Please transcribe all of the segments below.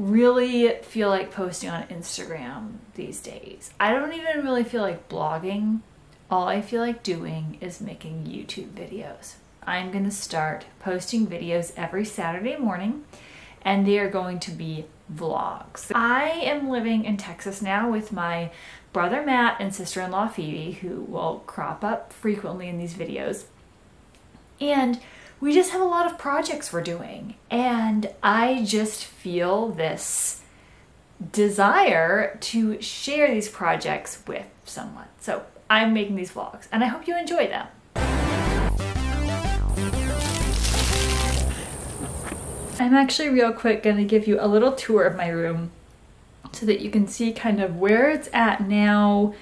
really feel like posting on Instagram these days. I don't even really feel like blogging. All I feel like doing is making YouTube videos. I'm going to start posting videos every Saturday morning and they are going to be vlogs. I am living in Texas now with my brother Matt and sister-in-law Phoebe who will crop up frequently in these videos. And we just have a lot of projects we're doing. And I just feel this desire to share these projects with someone. So I'm making these vlogs and I hope you enjoy them. I'm actually real quick gonna give you a little tour of my room so that you can see kind of where it's at now,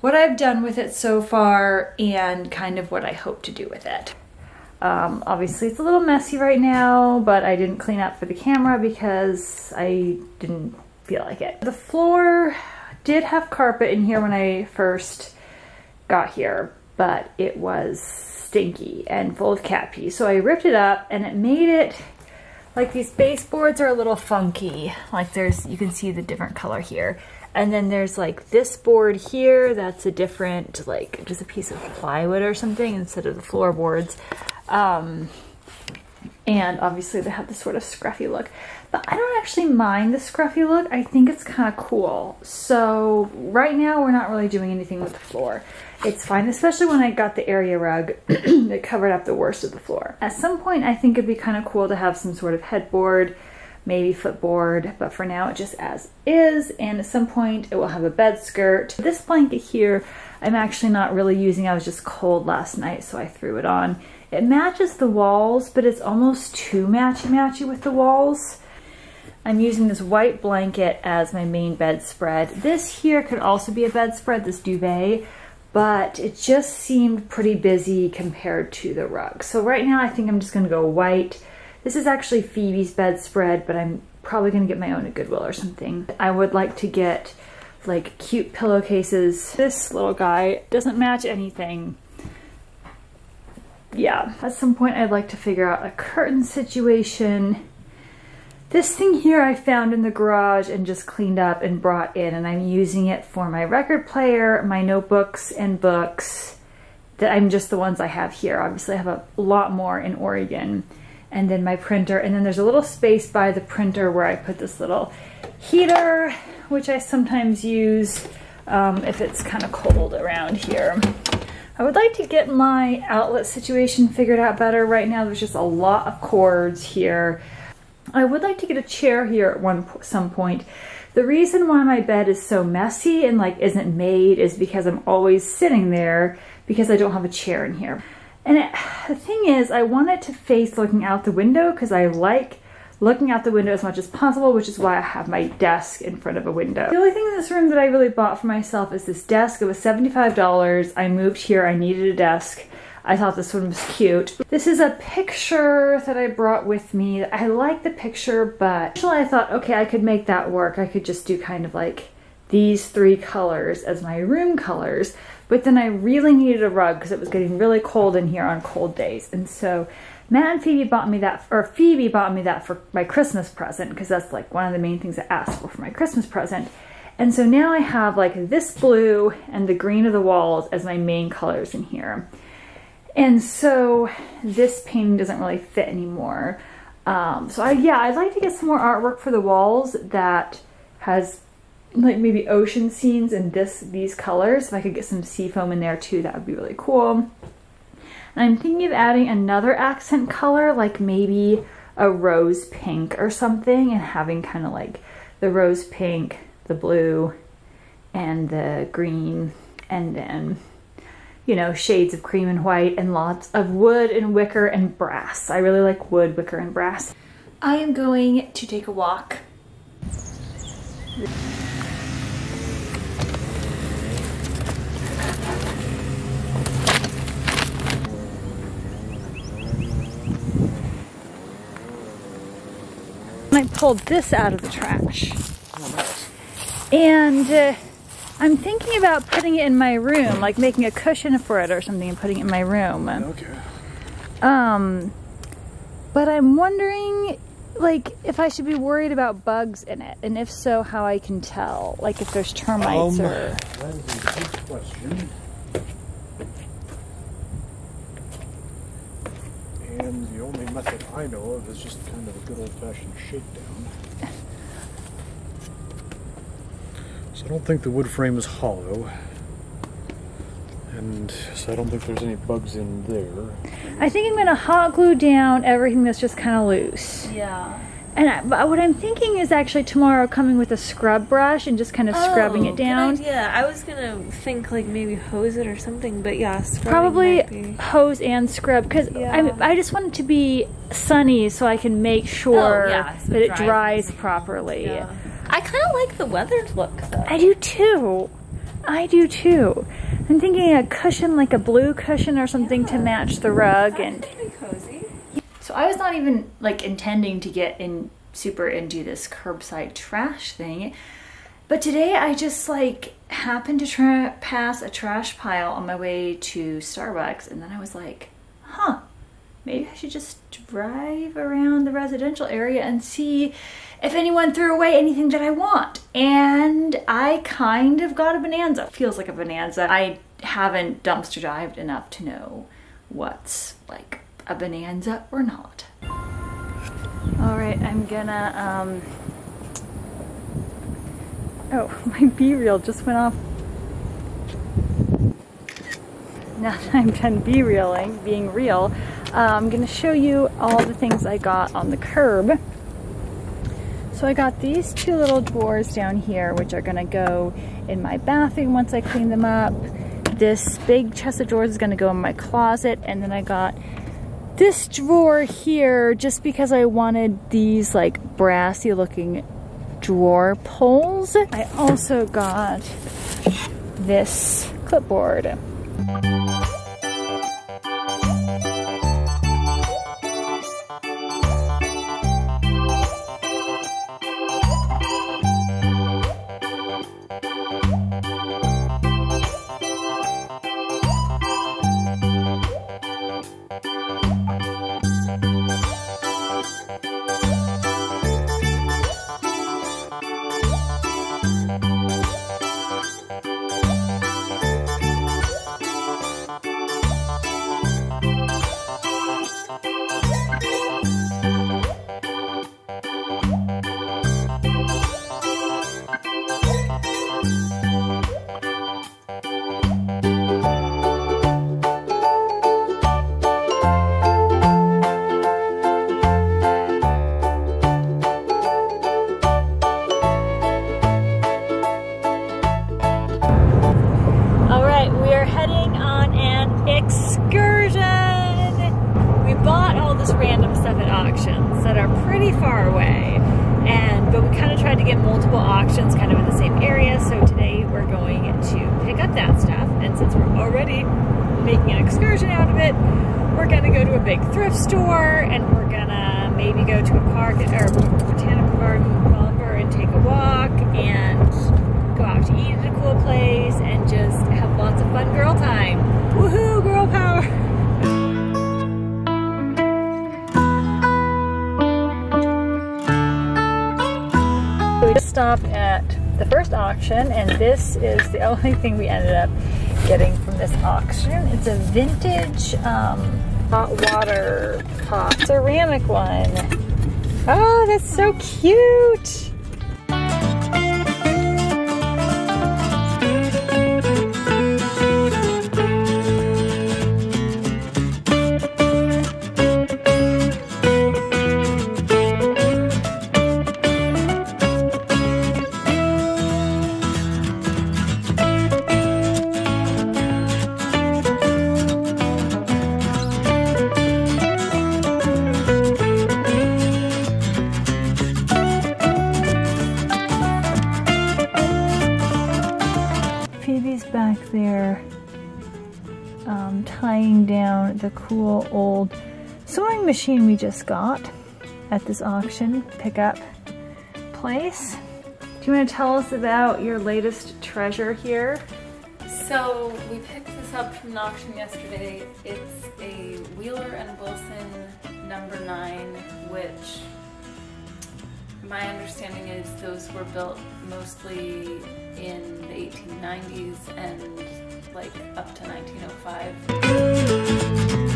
what I've done with it so far, and kind of what I hope to do with it. Um, obviously it's a little messy right now, but I didn't clean up for the camera because I didn't feel like it. The floor did have carpet in here when I first got here, but it was stinky and full of cat pee. So I ripped it up and it made it like these baseboards are a little funky. Like there's, you can see the different color here. And then there's like this board here that's a different, like just a piece of plywood or something instead of the floorboards. Um, and obviously they have this sort of scruffy look. But I don't actually mind the scruffy look. I think it's kind of cool. So right now we're not really doing anything with the floor. It's fine, especially when I got the area rug that covered up the worst of the floor. At some point I think it'd be kind of cool to have some sort of headboard, maybe footboard, but for now it just as is. And at some point it will have a bed skirt. This blanket here I'm actually not really using. I was just cold last night so I threw it on. It matches the walls, but it's almost too matchy-matchy with the walls. I'm using this white blanket as my main bedspread. This here could also be a bedspread, this duvet, but it just seemed pretty busy compared to the rug. So right now I think I'm just gonna go white. This is actually Phoebe's bedspread, but I'm probably gonna get my own at Goodwill or something. I would like to get like cute pillowcases. This little guy doesn't match anything yeah, at some point I'd like to figure out a curtain situation. This thing here I found in the garage and just cleaned up and brought in and I'm using it for my record player, my notebooks and books. That I'm just the ones I have here. Obviously I have a lot more in Oregon. And then my printer and then there's a little space by the printer where I put this little heater which I sometimes use um, if it's kind of cold around here. I would like to get my outlet situation figured out better. Right now there's just a lot of cords here. I would like to get a chair here at one some point. The reason why my bed is so messy and like isn't made is because I'm always sitting there because I don't have a chair in here. And it, the thing is, I want it to face looking out the window because I like looking out the window as much as possible, which is why I have my desk in front of a window. The only thing in this room that I really bought for myself is this desk. It was $75. I moved here, I needed a desk. I thought this one was cute. This is a picture that I brought with me. I like the picture, but actually I thought, okay, I could make that work. I could just do kind of like these three colors as my room colors. But then I really needed a rug because it was getting really cold in here on cold days. And so Matt and Phoebe bought me that, or Phoebe bought me that for my Christmas present because that's like one of the main things I asked for for my Christmas present. And so now I have like this blue and the green of the walls as my main colors in here. And so this painting doesn't really fit anymore. Um, so I, yeah, I'd like to get some more artwork for the walls that has like maybe ocean scenes in this these colors. If I could get some sea foam in there too, that would be really cool. And I'm thinking of adding another accent color, like maybe a rose pink or something, and having kind of like the rose pink, the blue, and the green, and then, you know, shades of cream and white, and lots of wood and wicker and brass. I really like wood, wicker, and brass. I am going to take a walk. I pulled this out of the trash. And uh, I'm thinking about putting it in my room, like making a cushion for it or something and putting it in my room. Okay. Um, but I'm wondering like if I should be worried about bugs in it, and if so, how I can tell, like if there's termites Um, or. That is a good question. The only method I know of is just kind of a good old-fashioned shakedown. So I don't think the wood frame is hollow. And so I don't think there's any bugs in there. I think I'm gonna hot glue down everything that's just kind of loose. Yeah. And I, but what I'm thinking is actually tomorrow coming with a scrub brush and just kind of scrubbing Oh, it down. Yeah, I was gonna think like maybe hose it or something, but yeah, scrubbing Probably hose and scrub because Yeah. I, I just want it to be sunny so I can make oh, sure Oh, yeah, so that it dries dries properly. Yeah. I kind of like the weathered look though. I do too. I do too. I'm thinking a cushion like a blue cushion or something to match the rug and. So I was not even like intending to get in super into this curbside trash thing. But today I just like happened to tra- pass a trash pile on my way to Starbucks and then I was like, "Huh. Maybe I should just drive around the residential area and see if anyone threw away anything that I want." And I kind of got a bonanza. Feels like a bonanza. I haven't dumpster dived enough to know what's like a bonanza or not. All right, I'm gonna, um, oh, my BeReal just went off. Now that I'm done BeRealing, being real, uh, I'm gonna show you all the things I got on the curb. So I got these two little drawers down here, which are gonna go in my bathroom once I clean them up. This big chest of drawers is gonna go in my closet, and then I got this drawer here just because I wanted these like brassy looking drawer pulls. I also got this clipboard. Auctions that are pretty far away, and but we kind of tried to get multiple auctions kind of in the same area. So today we're going to pick up that stuff, and since we're already making an excursion out of it, we're gonna go to a big thrift store, and we're gonna maybe go to a park or botanical garden, lumber, and take a walk and go out to eat at a cool place and just have lots of fun girl time. Woohoo, girl power! Stopped at the first auction, and this is the only thing we ended up getting from this auction. It's a vintage um, hot water pot ceramic one. Oh, that's so cute! The cool old sewing machine we just got at this auction pickup place. Do you want to tell us about your latest treasure here? So we picked this up from the auction yesterday. It's a Wheeler and Wilson number nine, which my understanding is those were built mostly in the 1890s and like up to 1905.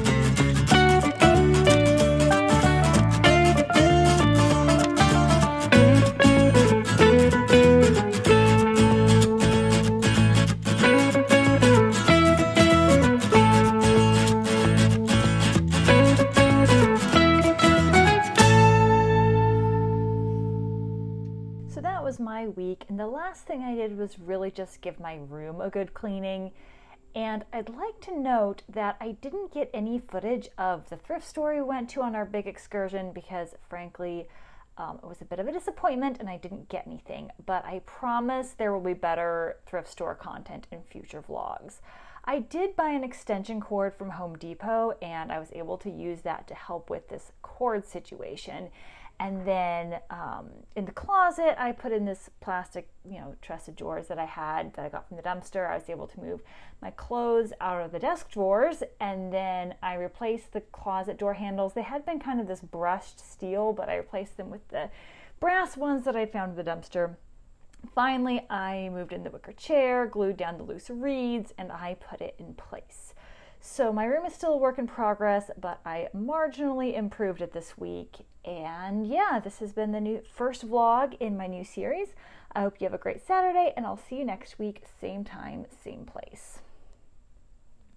Last thing I did was really just give my room a good cleaning. And I'd like to note that I didn't get any footage of the thrift store we went to on our big excursion because, frankly, um, it was a bit of a disappointment and I didn't get anything. But I promise there will be better thrift store content in future vlogs. I did buy an extension cord from Home Depot and I was able to use that to help with this cord situation. And then um, in the closet, I put in this plastic, you know, chest drawers that I had that I got from the dumpster. I was able to move my clothes out of the desk drawers, and then I replaced the closet door handles. They had been kind of this brushed steel, but I replaced them with the brass ones that I found in the dumpster. Finally, I moved in the wicker chair, glued down the loose reeds, and I put it in place. So my room is still a work in progress, but I marginally improved it this week. And yeah, this has been the new first vlog in my new series. I hope you have a great Saturday, and I'll see you next week, same time, same place.